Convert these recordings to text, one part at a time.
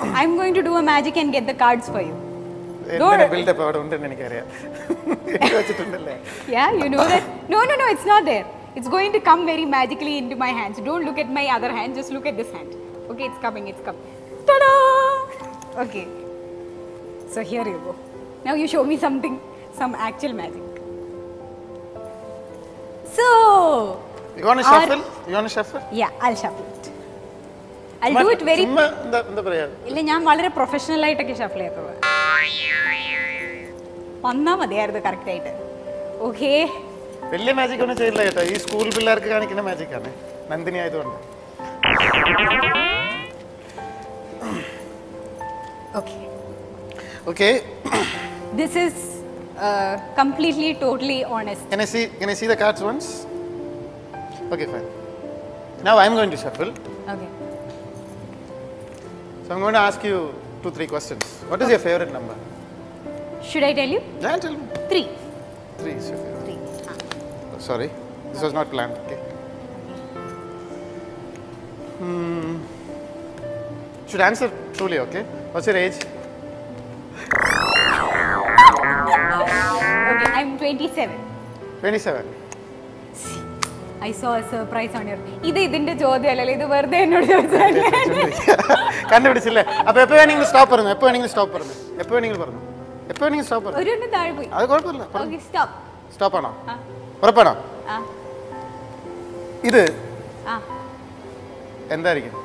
I'm going to do a magic and get the cards for you. എന്തിനാ build-up അവിടെ ഉണ്ടെന്ന് എനിക്കറിയാം എഴുതി വെച്ചിട്ടുണ്ടല്ലേ Yeah, you know that? No, no, no, it's not there. It's going to come very magically into my hands. Don't look at my other hand, just look at this hand. Okay, it's coming, it's coming. Ta-da! Okay. So here you go. Now you show me something, some actual magic. So, you want Are- shuffle you want shuffle yeah, I'll shuffle it. It very. എന്താ എന്താ ഇല്ല ഞാൻ വളരെ professional ആയിട്ടൊക്കെ shuffle ചെയ്തത് വന്നാ മതിയായിരുന്നു correct ആയിട്ട് ഓക്കേ വലിയ മാജിക് ഒന്നും ചെയ്യില്ല കേട്ടോ ഈ സ്കൂൾ പിള്ളേർക്ക് കാണിക്കുന്ന മാജിക് ആണ് നന്ദിനി ആയതുകൊണ്ട് okay is completely totally honest. Can I see can I see the cards once? Okay, fine. Now I'm going to shuffle. Okay. So I'm going to ask you two, three questions. What is your favorite number? Should I tell you? Yeah, tell me. Three. Three is your favorite. Three. Ah. Sorry, this was not planned. Okay. Hmm. Should answer truly, okay? What's your age? Okay, I'm 27. 27. I saw a surprise on your. ഇത് ഇതിന്റെ ചോദ്യമല്ലല്ലോ ഇത് വെറുതെ എന്നോട് ചോദിച്ചതല്ലേ? കണ്ടുപിടിച്ചില്ലേ? അപ്പൊ എപ്പോ വേണമെങ്കിലും stop പറഞ്ഞു. എപ്പോ വേണമെങ്കിലും സ്റ്റോപ്പ് പറഞ്ഞു. എപ്പോ വേണമെങ്കിലും പറഞ്ഞു. എപ്പോ വേണമെങ്കിലും സ്റ്റോപ്പ് പറഞ്ഞു. ഒരു താഴെ പോയി. അത് കുഴപ്പമില്ല. ഓക്കെ സ്റ്റോപ്പ് സ്റ്റോപ്പ് ആണോ? ഉറപ്പാണോ? ഇത് എന്തായിരിക്കും?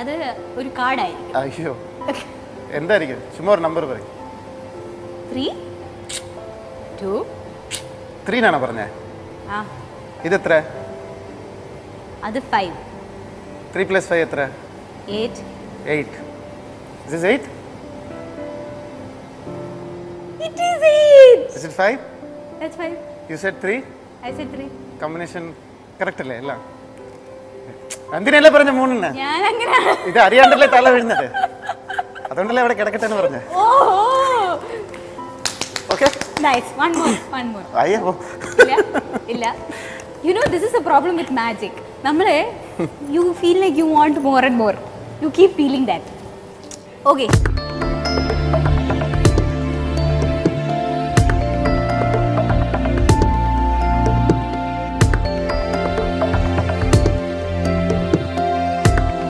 അത് ഒരു കാർഡായിരിക്കും. അയ്യോ. എന്തായിരിക്കും? ചുമ്മാ ഒരു നമ്പർ പറയും. ത്രീ ടു ത്രീനാണോ പറഞ്ഞേ? ഇത് എത്ര അത് ഫൈവ് ത്രീ പ്ലസ് ഫൈവ് എത്ര? Eight eight is eight it is eight is it five that's five you said 3 I said 3. Combination correct അല്ലേ? അല്ല. എന്തിനല്ലേ പറഞ്ഞ മൂന്നെണ്ണ? ഇത് അറിയാണ്ടല്ലേ തല വീഴുന്നത്? അതുകൊണ്ടല്ലേ അവിടെ കിടക്കട്ടെ എന്ന് പറഞ്ഞത് okay nice one more one more അയ്യോ. ഇല്ല you know this is a problem with magic നമ്മൾ you feel like you want more and more you keep feeling that okay